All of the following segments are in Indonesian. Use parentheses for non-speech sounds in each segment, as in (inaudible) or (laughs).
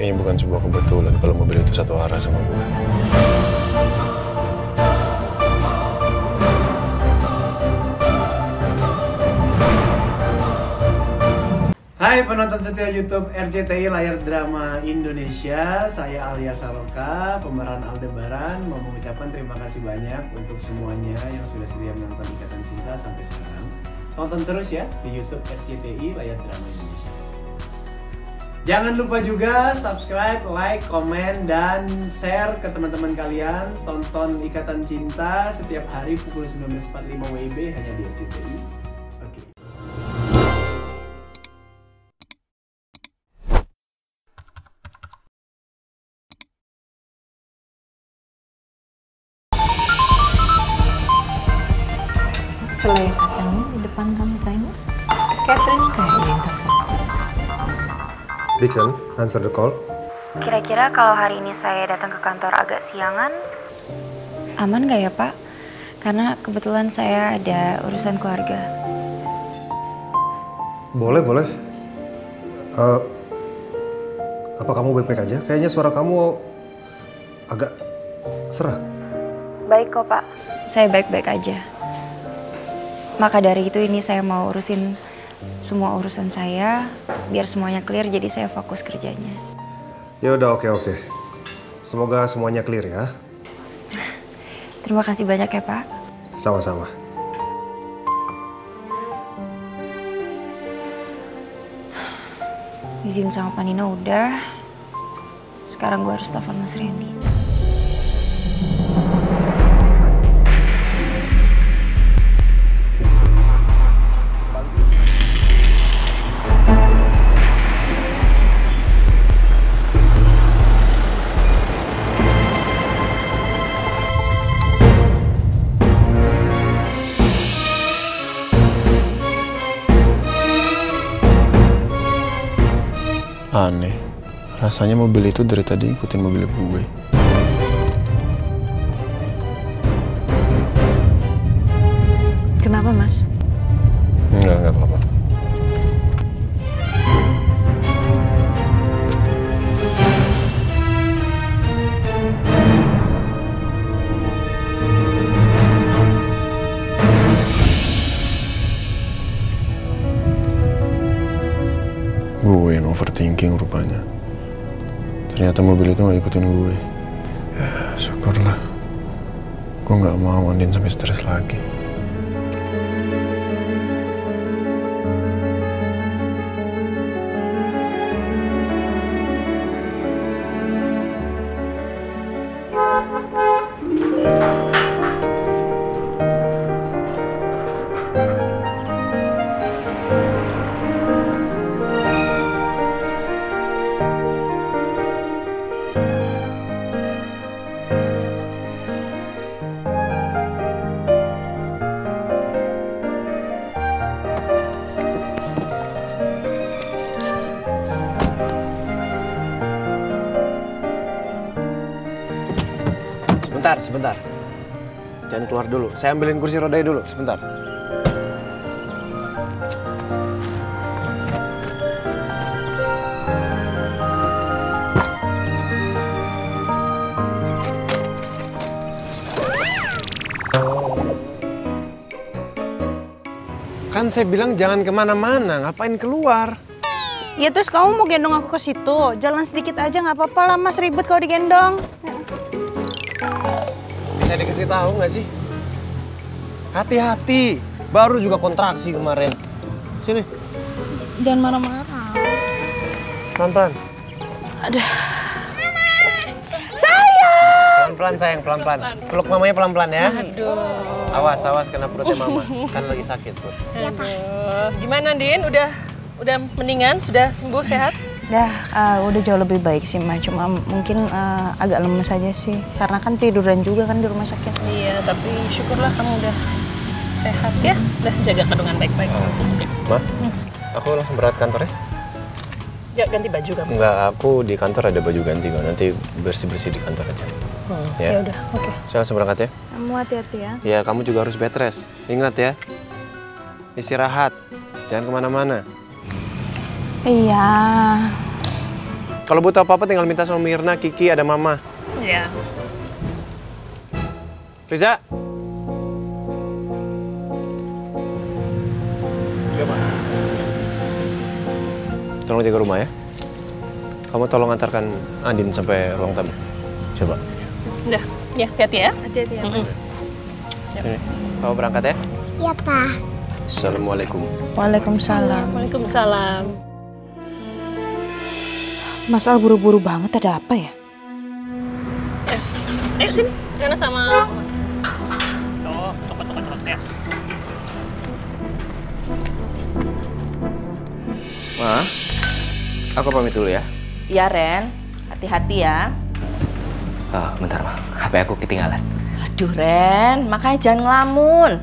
Kayaknya bukan sebuah kebetulan kalau mobil itu satu arah sama gue. Hai penonton setia YouTube RCTI Layar Drama Indonesia. Saya Alia Saloka, pemeran Aldebaran. Mau mengucapkan terima kasih banyak untuk semuanya yang sudah setia menonton Ikatan Cinta sampai sekarang. Tonton terus ya di YouTube RCTI Layar Drama Indonesia Jangan lupa juga subscribe, like, komen, dan share ke teman-teman kalian. Tonton Ikatan Cinta setiap hari pukul 19.45 WIB hanya di RCTI Oke Dixon, answer the call. Kira-kira kalau hari ini saya datang ke kantor agak siangan, aman nggak ya Pak? Karena kebetulan saya ada urusan keluarga. Boleh, boleh. Eh, apa kamu baik-baik aja? Kayaknya suara kamu agak serak. Baik kok Pak, saya baik-baik aja. Maka dari itu ini saya mau urusin semua urusan saya, biar semuanya clear jadi saya fokus kerjanya. Ya udah, oke oke. Semoga semuanya clear ya. (laughs) Terima kasih banyak ya Pak. Sama-sama. Izin sama Pak Nino udah. Sekarang gue harus telepon Mas Randy. Aneh. Rasanya mobil itu dari tadi ikutin mobil gue. Overthinking rupanya. Ternyata mobil itu gak ikutin gue. Ya, syukurlah. Gue gak mau Andin sampai stres lagi. Sebentar, sebentar. Jangan keluar dulu. Saya ambilin kursi rodanya dulu, sebentar. Kan saya bilang jangan ke mana-mana, ngapain keluar? Ya terus kamu mau gendong aku ke situ? Jalan sedikit aja nggak apa-apa lah mas ribet kalau digendong. Bisa dikasih tahu nggak sih? Hati-hati, baru juga kontraksi kemarin. Sini, Jangan marah-marah. pelan-pelan. Aduh. Sayang. Pelan-pelan sayang, pelan-pelan. Peluk mamanya pelan-pelan ya. Awas, awas kena perutnya mama. Kan lagi sakit perut. Aduh. Gimana Din? Udah udah mendingan? Sudah sembuh sehat? Ya eh, udah jauh lebih baik sih ma. Cuma mungkin eh, agak lemes aja sih. Karena kan tiduran juga kan di rumah sakit. Iya, tapi syukurlah kamu udah sehat ya. Udah jaga kandungan baik-baik. Ma, aku langsung berangkat kantor ya? Ya ganti baju kamu. Enggak, aku di kantor ada baju ganti kok. Nanti bersih-bersih di kantor aja. Hmm, Ya. udah, oke. Saya langsung berangkat ya. Kamu hati-hati ya. Ya, kamu juga harus bed rest. Ingat ya, istirahat. Jangan ke mana-mana. Iya. Kalau butuh apa-apa tinggal minta sama Mirna, Kiki, ada Mama. Iya. Riza. Siapa? Tolong jaga rumah ya. Kamu tolong antarkan Andin sampai ruang tamu. Coba. Udah, ya hati-hati ya. Hati-hati ya, Mas. Ini, kamu berangkat ya? Iya, Pak. Assalamualaikum. Waalaikumsalam. Waalaikumsalam. Mas Al buru-buru banget ada apa ya? Ayo sini, Rena sama. Tuh, cokot ya. Ma, aku pamit dulu ya. Iya Ren, hati-hati ya. Oh, bentar ma, HP aku ketinggalan. Aduh Ren, makanya jangan ngelamun.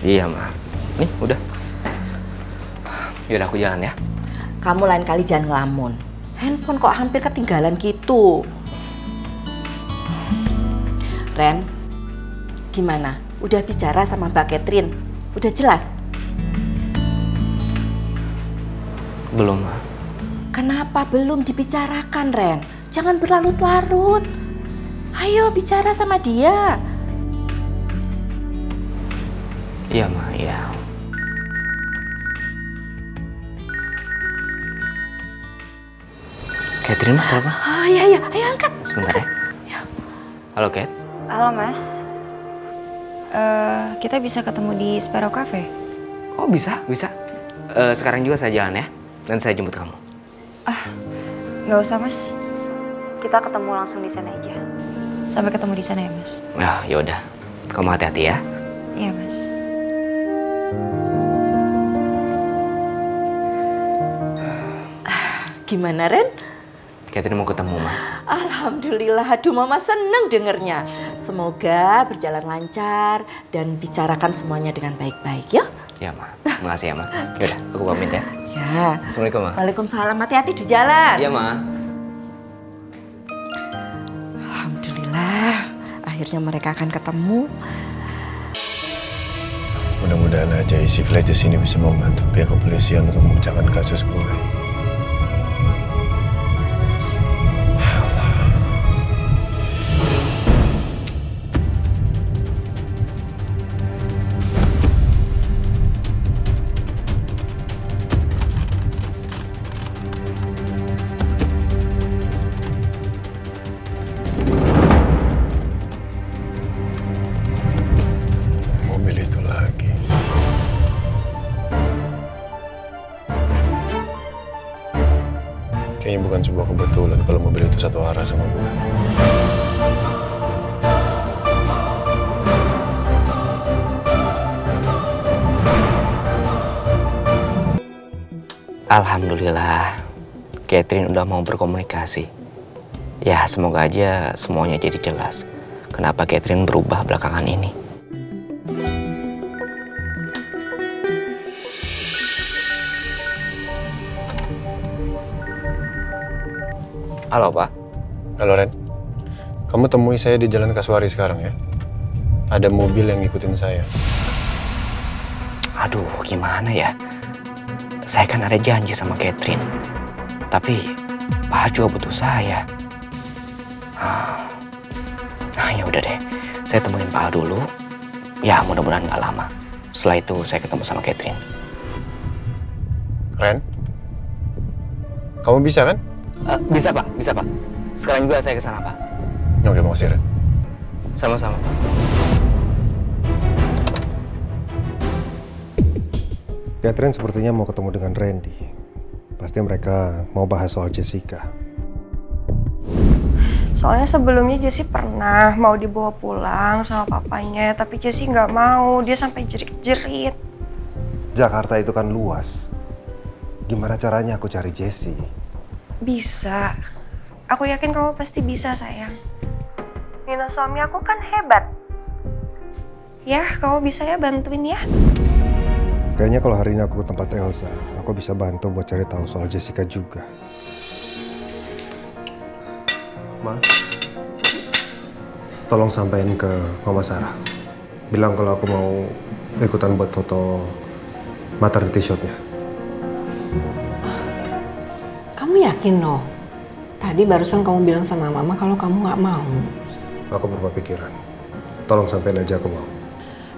Iya ma, nih udah. Yaudah aku jalan ya. Kamu lain kali jangan ngelamun. Handphone kok hampir ketinggalan gitu. Ren, gimana? Udah bicara sama Mbak Catherine? Udah jelas? Belum ma. Kenapa belum dibicarakan, Ren? Jangan berlarut-larut. Ayo bicara sama dia. Iya ma, iya. Catherine mah kenapa? Oh iya iya, ayo angkat. Sebentar ya. Halo Cat. Halo Mas. Eh, kita bisa ketemu di Sparrow Cafe. Oh bisa, bisa. Eh, sekarang juga saya jalan ya. Dan saya jemput kamu. Nggak usah Mas. Kita ketemu langsung di sana aja. Sampai ketemu di sana ya Mas. Nah, yaudah. Kamu hati-hati ya. Iya Mas. Gimana, Ren? Catherine mau ketemu ma. Alhamdulillah, aduh mama seneng dengernya. Semoga berjalan lancar dan bicarakan semuanya dengan baik-baik ya. Ya ma, makasih ya ma. Yaudah, aku pamit ya. Ya. Assalamualaikum ma. Waalaikumsalam, hati-hati di jalan. Iya ma. Alhamdulillah, akhirnya mereka akan ketemu. Mudah-mudahan aja isi flash di sini bisa membantu pihak kepolisian untuk memecahkan kasus gue. Bukan sebuah kebetulan kalau mobil itu satu arah sama gue. Alhamdulillah, Catherine udah mau berkomunikasi. Ya, semoga aja semuanya jadi jelas. Kenapa Catherine berubah belakangan ini? Halo, Pak. Halo Ren, kamu temui saya di Jalan Kasuari sekarang ya. Ada mobil yang ngikutin saya. Aduh, gimana ya? Saya kan ada janji sama Catherine. Tapi Pak juga butuh saya. Ah, Nah, ya udah deh. Saya temuin Pak Al dulu. Ya, mudah-mudahan nggak lama. Setelah itu saya ketemu sama Catherine. Ren, kamu bisa kan? Eh, bisa Pak, bisa Pak. Sekarang juga saya ke sana Pak. Oke, makasih Ren. Sama-sama Pak. Catherine sepertinya mau ketemu dengan Randy. Pasti mereka mau bahas soal Jessica. Soalnya sebelumnya Jessie pernah mau dibawa pulang sama papanya, tapi Jessie nggak mau. Dia sampai jerit-jerit. Jakarta itu kan luas. Gimana caranya aku cari Jessie? Bisa. Aku yakin kamu pasti bisa, sayang. Nino suami aku kan hebat. Ya, kamu bisa ya bantuin ya. Kayaknya kalau hari ini aku ke tempat Elsa, aku bisa bantu buat cari tahu soal Jessica juga. Ma, tolong sampaikan ke Mama Sarah. Bilang kalau aku mau ikutan buat foto maternity shotnya. Kamu yakin, no? Tadi barusan kamu bilang sama mama kalau kamu nggak mau. Aku berubah pikiran. Tolong sampein aja aku mau.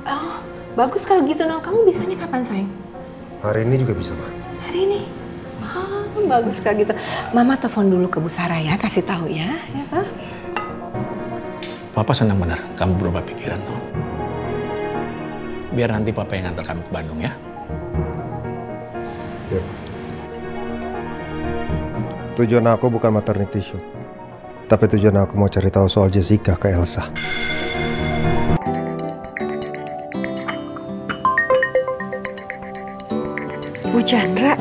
Oh, bagus kalau gitu, no. Kamu bisanya kapan, sayang? Hari ini juga bisa, Ma. Hari ini? Oh, bagus kalau gitu. Mama telepon dulu ke Bu Sarah ya, kasih tahu ya, ya Pak? Papa senang benar kamu berubah pikiran, no. Biar nanti papa yang antar kamu ke Bandung ya. Ya. Tujuan aku bukan maternity shoot. Tapi tujuan aku mau cari tahu soal Jessica ke Elsa. Bu Chandra.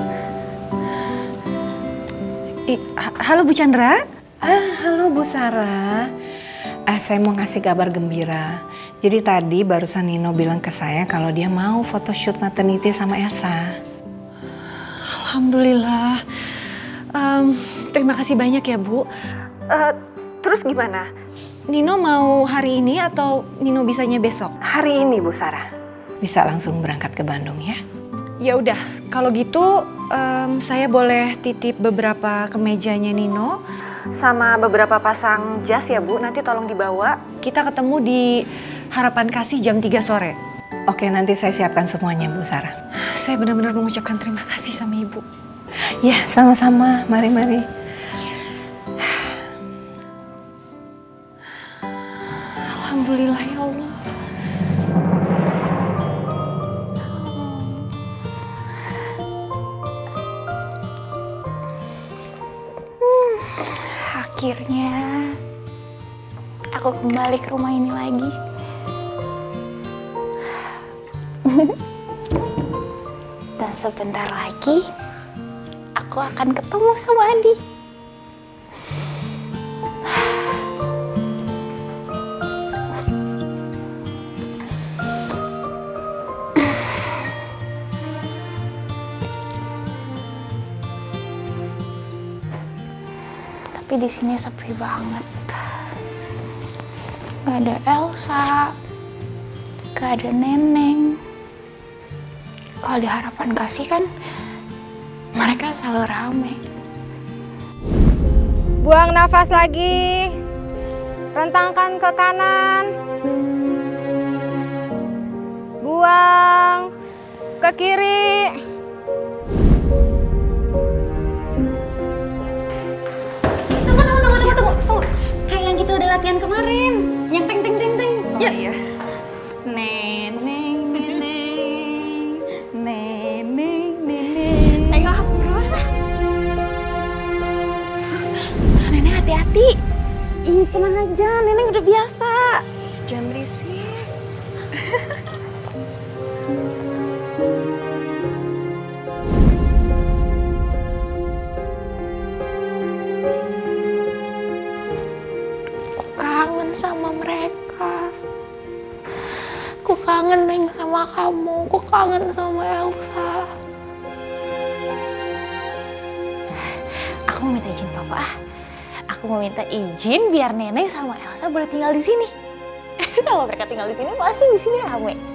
I, ha- halo Bu Chandra. Ah, halo Bu Sarah. Ah, saya mau ngasih kabar gembira. Jadi tadi barusan Nino bilang ke saya kalau dia mau photoshoot maternity sama Elsa. Alhamdulillah. Em, terima kasih banyak ya Bu. Eh, terus gimana? Nino mau hari ini atau Nino bisanya besok? Hari ini Bu Sarah. Bisa langsung berangkat ke Bandung ya. Ya udah, kalau gitu em, saya boleh titip beberapa kemejanya Nino sama beberapa pasang jas ya Bu. Nanti tolong dibawa. Kita ketemu di Harapan Kasih jam 3 sore. Oke, nanti saya siapkan semuanya Bu Sarah. Saya benar-benar mengucapkan terima kasih sama Ibu. Ya, sama-sama. Mari, mari. Alhamdulillah ya Allah. Akhirnya aku kembali ke rumah ini lagi. (laughs) Dan sebentar lagi aku akan ketemu sama Adi. Tapi di sini sepi banget. Gak ada Elsa, gak ada Neneng. Kalau di harapan kasih kan selalu rame. Buang nafas lagi. Rentangkan ke kanan. Buang ke kiri. Tunggu, tunggu, tunggu, tunggu, tunggu. Kayak yang kita udah latihan kemarin. Yang teng, teng, teng, teng. Oh iya. Hati-hati. Ih, tenang aja. Neneng udah biasa. Jangan berisik. Aku kangen sama mereka. Aku kangen Neng sama kamu. Aku kangen sama Elsa. Aku minta izin papa ah. Aku mau minta izin biar nenek sama Elsa boleh tinggal di sini. (laughs) Kalau mereka tinggal di sini pasti di sini rame.